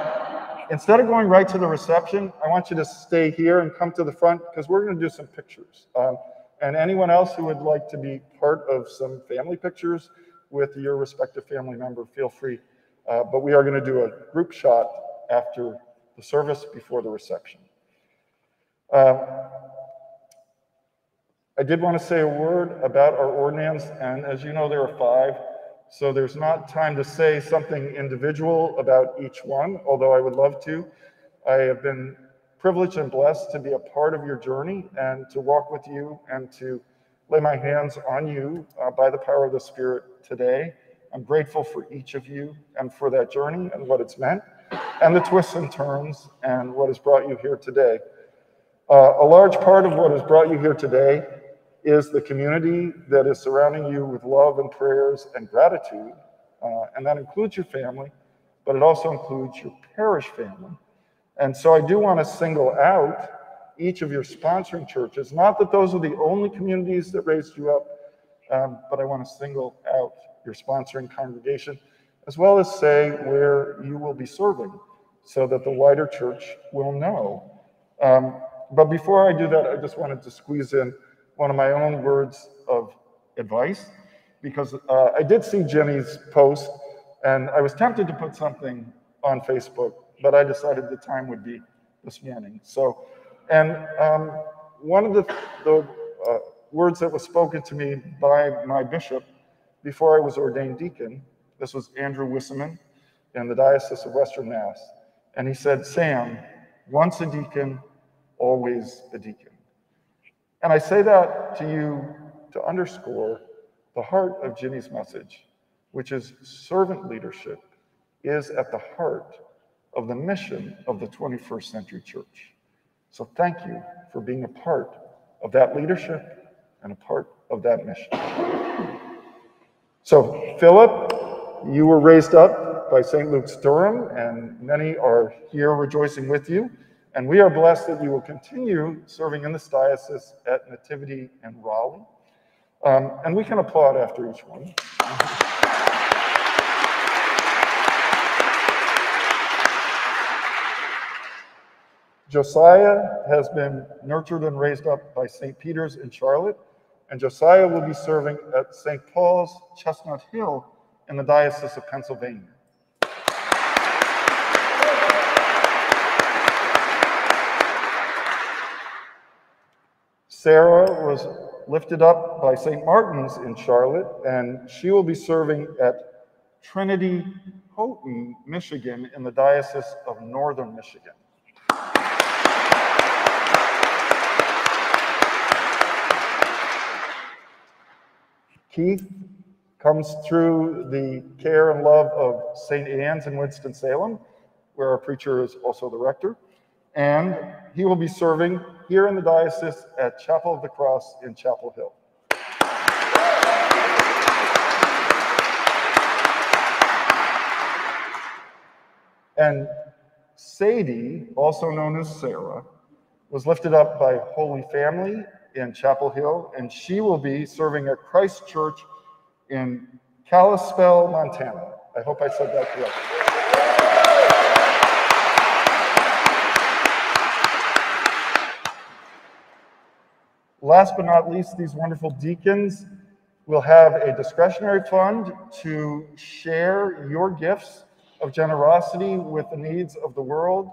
instead of going right to the reception, I want you to stay here and come to the front because we're going to do some pictures. Um, and anyone else who would like to be part of some family pictures with your respective family member, feel free. Uh, but we are going to do a group shot after the service before the reception. Um, I did want to say a word about our ordinands, and as you know, there are five. So there's not time to say something individual about each one, although I would love to. I have been privileged and blessed to be a part of your journey and to walk with you and to lay my hands on you uh, by the power of the Spirit today. I'm grateful for each of you and for that journey and what it's meant, and the twists and turns and what has brought you here today. Uh, a large part of what has brought you here today is the community that is surrounding you with love and prayers and gratitude. Uh, and that includes your family, but it also includes your parish family. And so I do want to single out each of your sponsoring churches. Not that those are the only communities that raised you up, um, but I want to single out your sponsoring congregation, as well as say where you will be serving so that the wider church will know. Um, but before I do that, I just wanted to squeeze in one of my own words of advice because uh, I did see Jenny's post and I was tempted to put something on Facebook, but I decided the time would be this morning. So, and um, one of the, the uh, words that was spoken to me by my bishop before I was ordained deacon, this was Andrew Wissemann in the Diocese of Western Mass. And he said, Sam, once a deacon, always a deacon. And I say that to you to underscore the heart of Ginny's message, which is servant leadership is at the heart of the mission of the 21st century church. So thank you for being a part of that leadership and a part of that mission. So, Phillip, you were raised up by St. Luke's Durham, and many are here rejoicing with you. And we are blessed that you will continue serving in this diocese at Nativity and Raleigh. Um, and we can applaud after each one. Josiah has been nurtured and raised up by St. Peter's in Charlotte, and Josiah will be serving at St. Paul's Chestnut Hill in the Diocese of Pennsylvania. Sarah was lifted up by St. Martin's in Charlotte, and she will be serving at Trinity Houghton, Michigan, in the Diocese of Northern Michigan. Keith comes through the care and love of St. Anne's in Winston-Salem, where our preacher is also the rector. And he will be serving here in the diocese at Chapel of the Cross in Chapel Hill. And Sadie, also known as Sarah, was lifted up by Holy Family in Chapel Hill, and she will be serving at Christ Church in Kalispell, Montana. I hope I said that correctly. Last but not least, these wonderful deacons will have a discretionary fund to share your gifts of generosity with the needs of the world.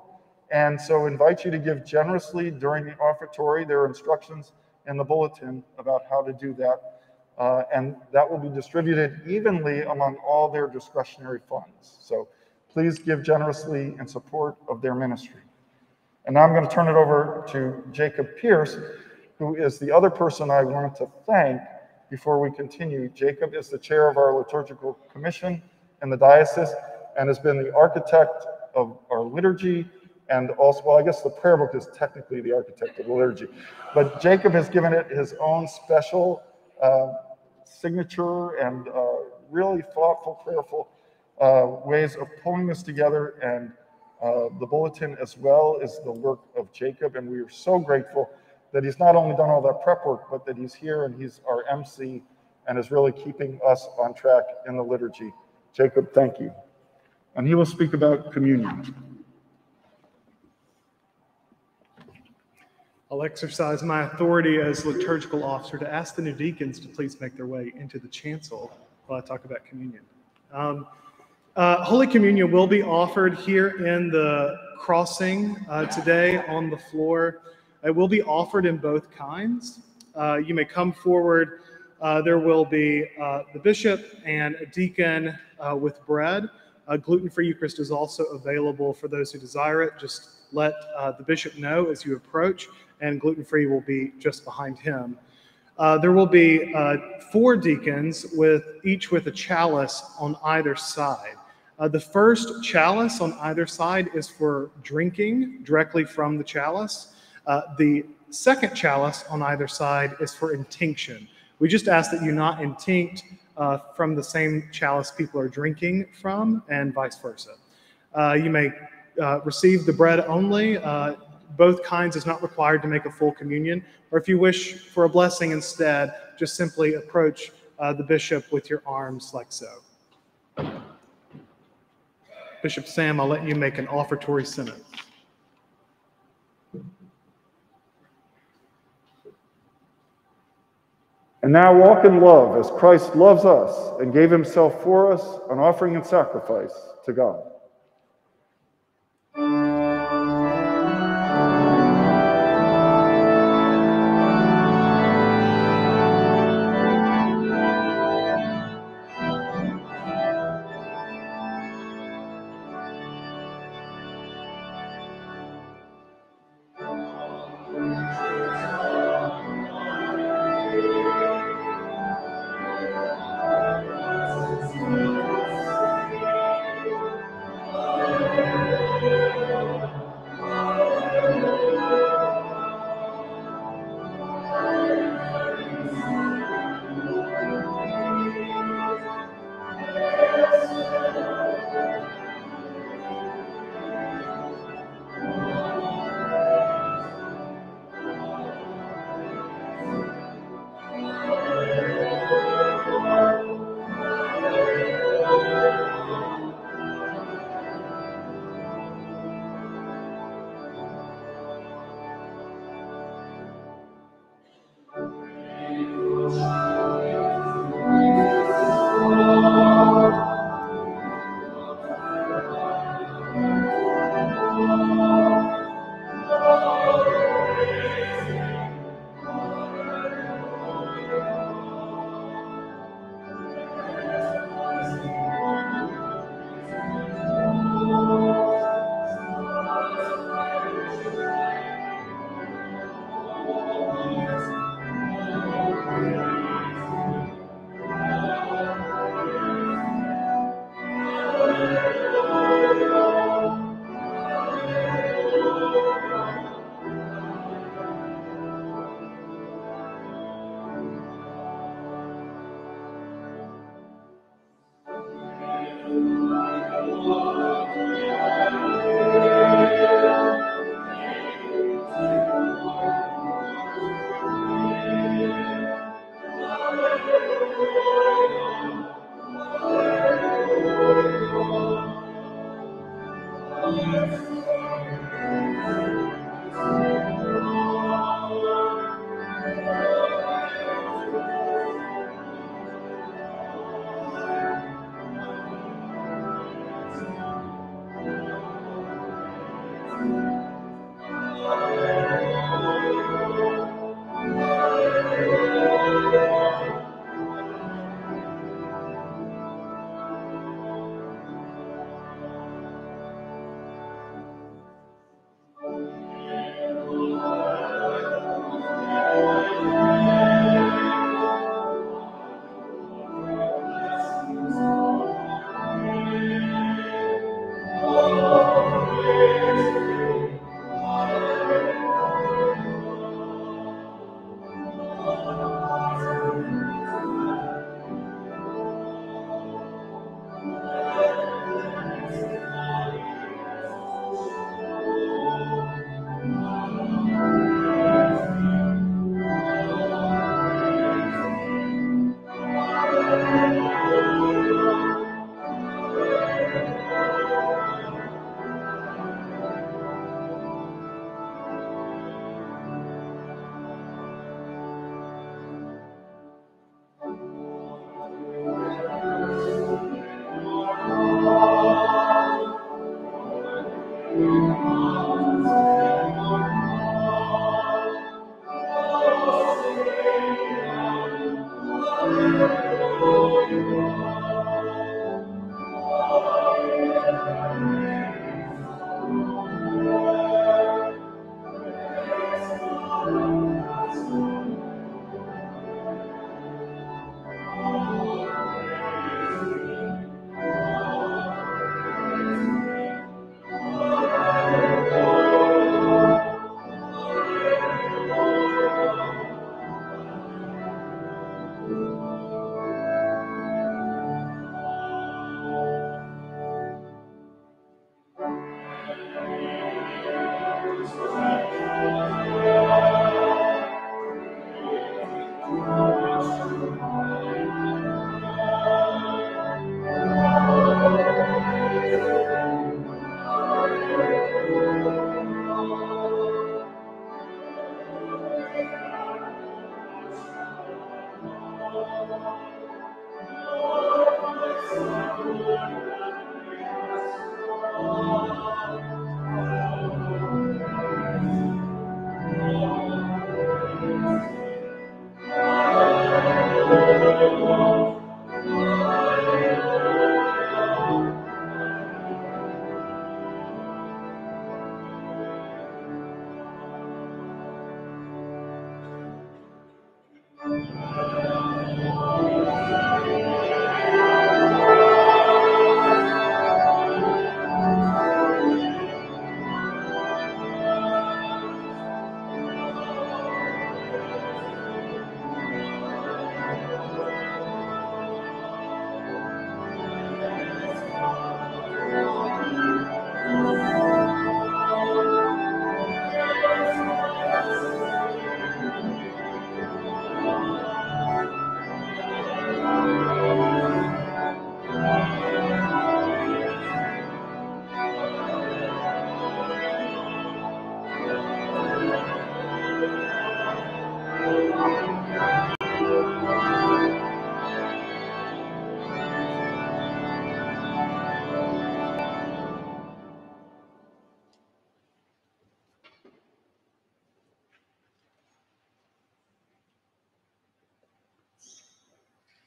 And so invite you to give generously during the offertory. There are instructions in the bulletin about how to do that. Uh, and that will be distributed evenly among all their discretionary funds. So please give generously in support of their ministry. And now I'm going to turn it over to Jacob Pierce, who is the other person I want to thank before we continue. Jacob is the chair of our liturgical commission in the diocese and has been the architect of our liturgy and also, well, I guess the prayer book is technically the architect of the liturgy, but Jacob has given it his own special uh, signature and uh, really thoughtful, prayerful uh, ways of pulling this together. And uh, the bulletin as well is the work of Jacob, and we are so grateful that he's not only done all that prep work, but that he's here and he's our MC and is really keeping us on track in the liturgy. Jacob, thank you. And he will speak about communion. I'll exercise my authority as liturgical officer to ask the new deacons to please make their way into the chancel while I talk about communion. Um, uh, Holy Communion will be offered here in the crossing uh, today on the floor. It will be offered in both kinds. Uh, you may come forward. Uh, there will be uh, the bishop and a deacon uh, with bread. Uh, gluten-free Eucharist is also available for those who desire it. Just let the bishop know as you approach, and gluten-free will be just behind him. Uh, there will be uh, four deacons with each with a chalice on either side. Uh, the first chalice on either side is for drinking directly from the chalice. Uh, the second chalice on either side is for intinction. We just ask that you not intinct uh, from the same chalice people are drinking from, and vice versa. Uh, you may receive the bread only. Both kinds is not required to make a full communion. Or if you wish for a blessing instead, just simply approach uh, the bishop with your arms like so. Bishop Sam, I'll let you make an offertory sentence. And now walk in love as Christ loves us and gave himself for us, an offering and sacrifice to God.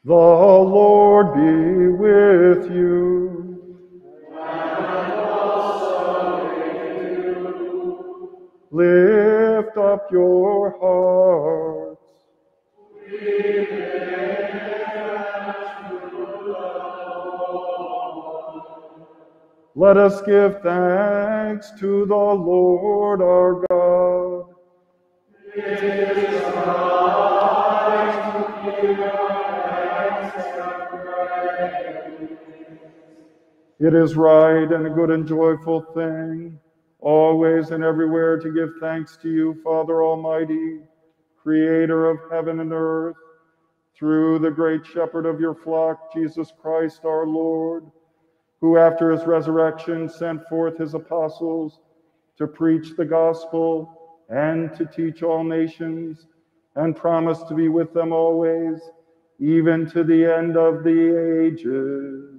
The Lord be with you. Lift up your hearts. Let us give thanks to the Lord our God. It is right and a good and joyful thing, always and everywhere to give thanks to you, Father Almighty, creator of heaven and earth, through the great shepherd of your flock, Jesus Christ our Lord, who after his resurrection sent forth his apostles to preach the gospel and to teach all nations, and promised to be with them always, even to the end of the ages.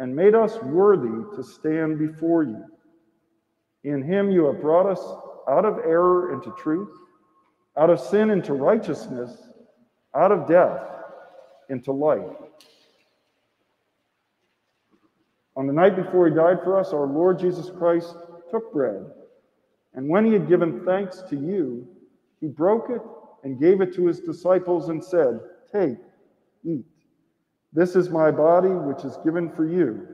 and made us worthy to stand before you. In him you have brought us out of error into truth, out of sin into righteousness, out of death into life. On the night before he died for us, our Lord Jesus Christ took bread, and when he had given thanks to you, he broke it and gave it to his disciples and said, Take, eat. This is my body, which is given for you.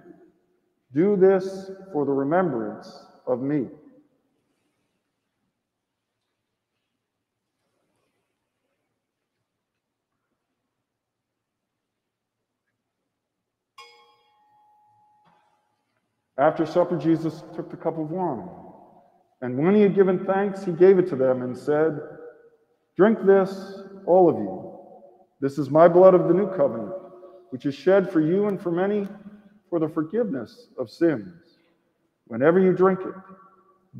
Do this for the remembrance of me. After supper, Jesus took the cup of wine. And when he had given thanks, he gave it to them and said, Drink this, all of you. This is my blood of the new covenant, which is shed for you and for many for the forgiveness of sins. Whenever you drink it,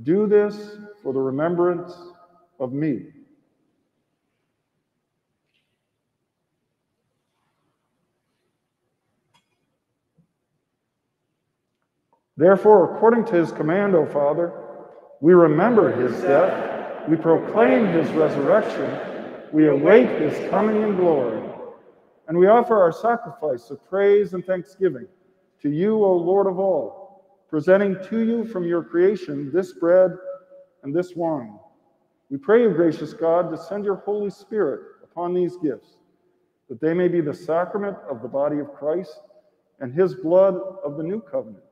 do this for the remembrance of me. Therefore, according to his command, O Father, we remember his death, we proclaim his resurrection, we await his coming in glory, and we offer our sacrifice of praise and thanksgiving to you, O Lord of all, presenting to you from your creation this bread and this wine. We pray you, gracious God, to send your Holy Spirit upon these gifts, that they may be the sacrament of the body of Christ and his blood of the new covenant.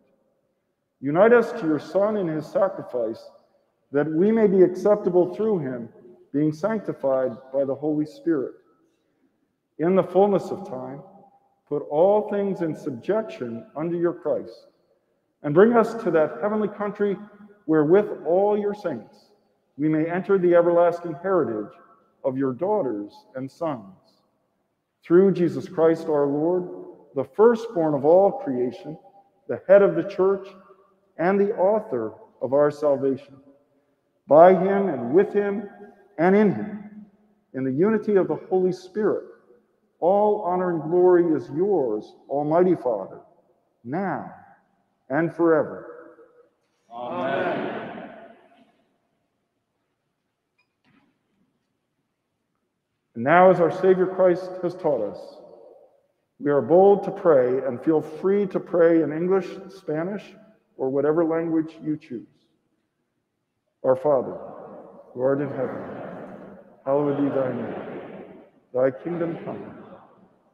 Unite us to your Son in his sacrifice, that we may be acceptable through him, being sanctified by the Holy Spirit. In the fullness of time, put all things in subjection under your Christ, and bring us to that heavenly country where, with all your saints, we may enter the everlasting heritage of your daughters and sons. Through Jesus Christ our Lord, the firstborn of all creation, the head of the church, and the author of our salvation. By him and with him and in him, in the unity of the Holy Spirit, all honor and glory is yours, Almighty Father, now and forever. Amen. And now, as our Savior Christ has taught us, we are bold to pray and feel free to pray in English, Spanish, or whatever language you choose. Our Father, who art in heaven, hallowed be thy name. Thy kingdom come,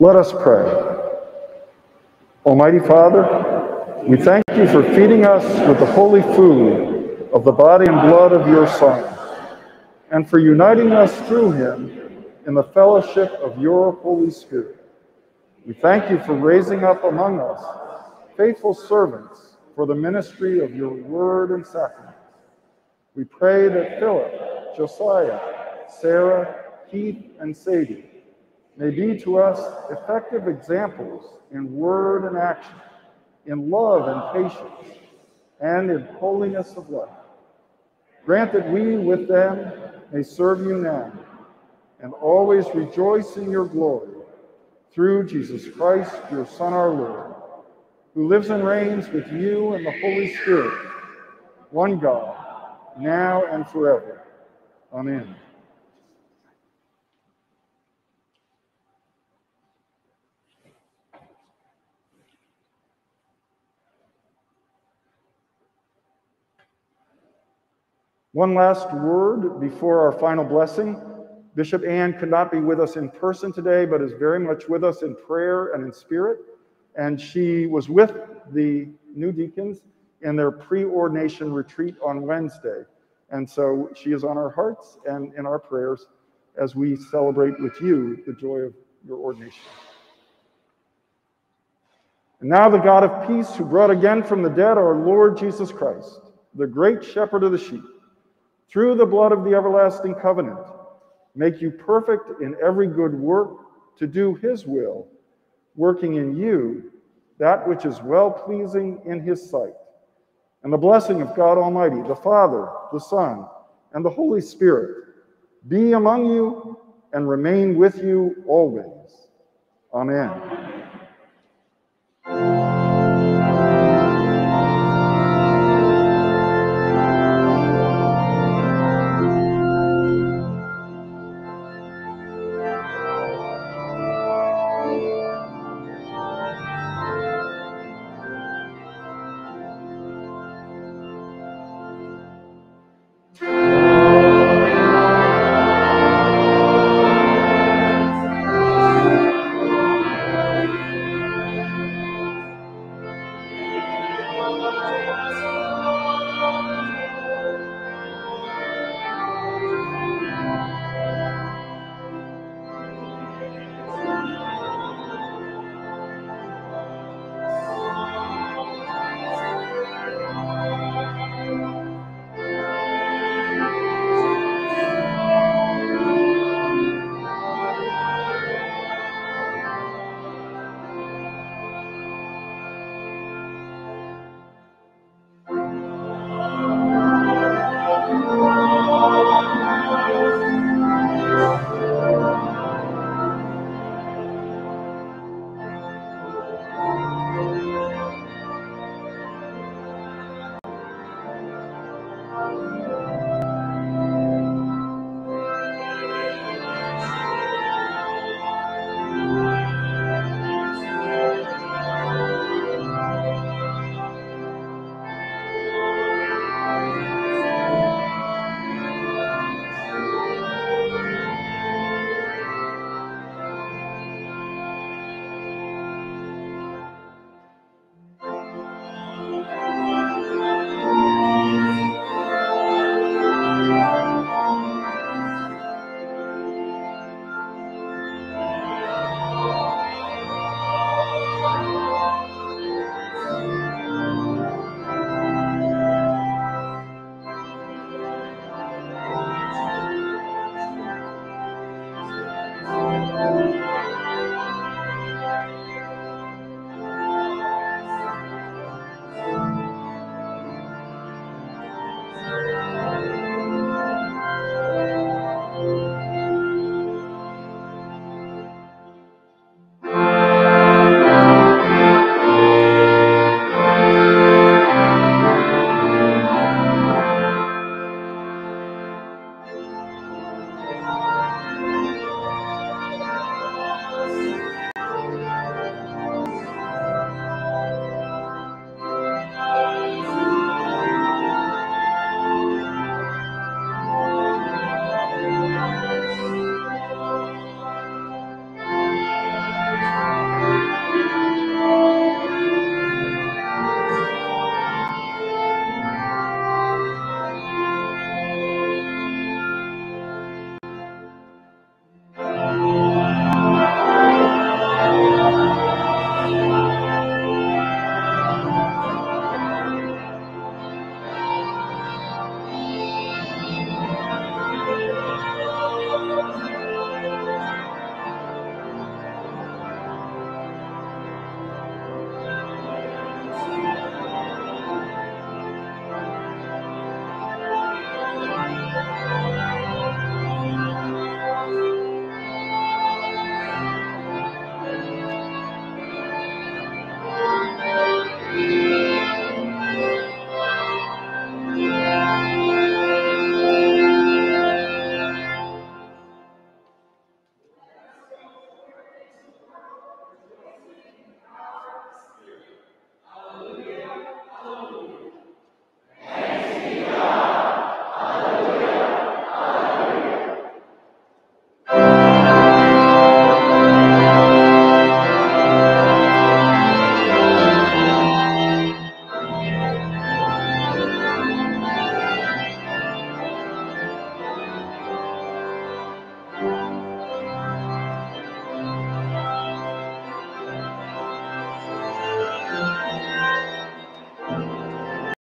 Let us pray. Almighty Father, we thank you for feeding us with the holy food of the body and blood of your Son, and for uniting us through him in the fellowship of your Holy Spirit. We thank you for raising up among us faithful servants for the ministry of your word and sacrament. We pray that Phillip, Josiah, Sarah, Keith, and Sadie may be to us effective examples in word and action, in love and patience, and in holiness of life. Grant that we with them may serve you now and always rejoice in your glory through Jesus Christ, your Son, our Lord, who lives and reigns with you and the Holy Spirit, one God, now and forever. Amen. One last word before our final blessing. Bishop Anne could not be with us in person today, but is very much with us in prayer and in spirit. And she was with the new deacons in their pre-ordination retreat on Wednesday. And so she is on our hearts and in our prayers as we celebrate with you the joy of your ordination. And now the God of peace, who brought again from the dead our Lord Jesus Christ, the great shepherd of the sheep, through the blood of the everlasting covenant, make you perfect in every good work to do his will, working in you that which is well pleasing in his sight. And the blessing of God Almighty, the Father, the Son, and the Holy Spirit be among you and remain with you always. Amen.